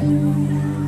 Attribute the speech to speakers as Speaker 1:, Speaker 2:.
Speaker 1: Hallelujah.